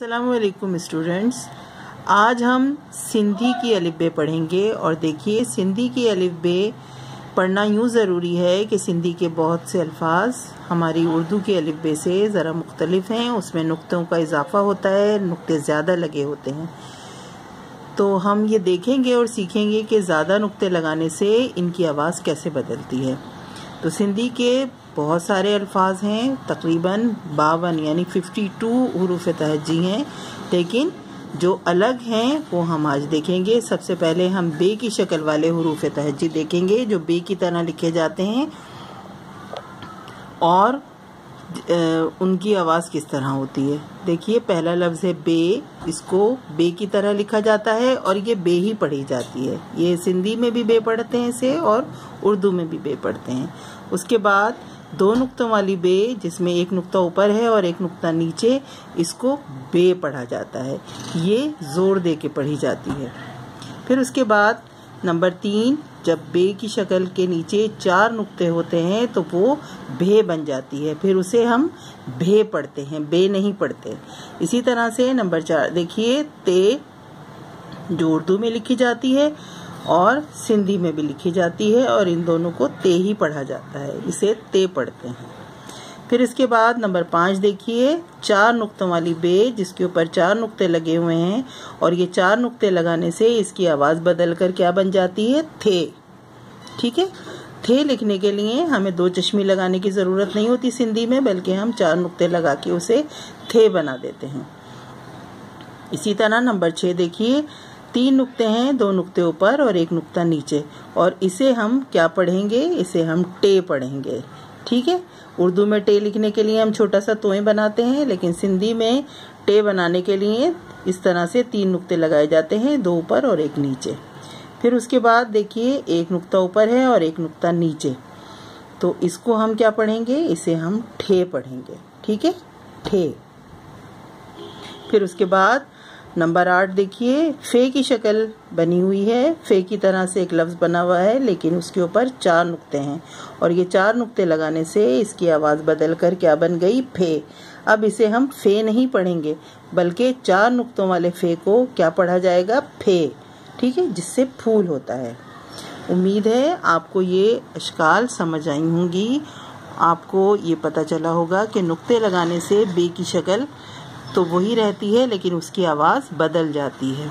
असलकुम स्टूडेंट्स आज हम सिंधी की अलिफ बे पढ़ेंगे और देखिए, सिंधी की अलिफ बे पढ़ना यूँ ज़रूरी है कि सिंधी के बहुत से अल्फाज हमारी उर्दू के अलिफ बे से ज़रा मुख्तलिफ़ हैं। उसमें नुक्तों का इजाफा होता है, नुक्ते ज़्यादा लगे होते हैं। तो हम ये देखेंगे और सीखेंगे कि ज़्यादा नुक्ते लगाने से इनकी आवाज़ कैसे बदलती है। तो सिंधी के बहुत सारे अल्फाज हैं, तकरीबन बावन, यानी 52 हरूफ तहजी हैं। लेकिन जो अलग हैं, वो हम आज देखेंगे। सबसे पहले हम बे की शक्ल वाले हरूफ तहजी देखेंगे, जो बे की तरह लिखे जाते हैं। और उनकी आवाज़ किस तरह होती है? देखिए, पहला लफ्ज़ है बे। इसको बे की तरह लिखा जाता है और ये बे ही पढ़ी जाती है। ये सिंधी में भी बे पढ़ते हैं इसे और उर्दू में भी बे पढ़ते हैं। उसके बाद दो नुक्तों वाली बे, जिसमें एक नुक्ता ऊपर है और एक नुक्ता नीचे, इसको बे पढ़ा जाता है। ये ज़ोर दे के पढ़ी जाती है। फिर उसके बाद, नंबर तीन, जब बे की शक्ल के नीचे चार नुक्ते होते हैं तो वो भे बन जाती है। फिर उसे हम भे पढ़ते हैं, बे नहीं पढ़ते। इसी तरह से नंबर चार, देखिए, ते जो उर्दू में लिखी जाती है और सिंधी में भी लिखी जाती है और इन दोनों को ते ही पढ़ा जाता है। इसे ते पढ़ते हैं। फिर इसके बाद नंबर पाँच देखिए। चार नुक्तों वाली बे, जिसके ऊपर चार नुक्ते लगे हुए हैं और ये चार नुक्ते लगाने से इसकी आवाज़ बदल कर क्या बन जाती है? थे। ठीक है? थे लिखने के लिए हमें दो चश्मी लगाने की ज़रूरत नहीं होती सिंधी में, बल्कि हम चार नुक्ते लगा के उसे थे बना देते हैं। इसी तरह नंबर छः देखिए। तीन नुक्ते हैं, दो नुक्ते ऊपर और एक नुक्ता नीचे। और इसे हम क्या पढ़ेंगे? इसे हम टे पढ़ेंगे। ठीक है? उर्दू में टे लिखने के लिए हम छोटा सा तोए बनाते हैं, लेकिन सिंधी में टे बनाने के लिए इस तरह से तीन नुक्ते लगाए जाते हैं, दो ऊपर और एक नीचे। फिर उसके बाद देखिए, एक नुक्ता ऊपर है और एक नुक्ता नीचे। तो इसको हम क्या पढ़ेंगे? इसे हम ठे पढ़ेंगे। ठीक है? ठे फिर उसके बाद नंबर आठ देखिए फे की शक्ल बनी हुई है। फे की तरह से एक लफ्ज़ बना हुआ है, लेकिन उसके ऊपर चार नुक्ते हैं। और ये चार नुक्ते लगाने से इसकी आवाज़ बदल कर क्या बन गई? फे अब इसे हम फे नहीं पढ़ेंगे, बल्कि चार नुक्तों वाले फे को क्या पढ़ा जाएगा? फे ठीक है? जिससे फूल होता है। उम्मीद है आपको ये अशकाल समझ आई होंगी। आपको ये पता चला होगा कि नुक्ते लगाने से बे की शक्ल तो वही रहती है लेकिन उसकी आवाज़ बदल जाती है।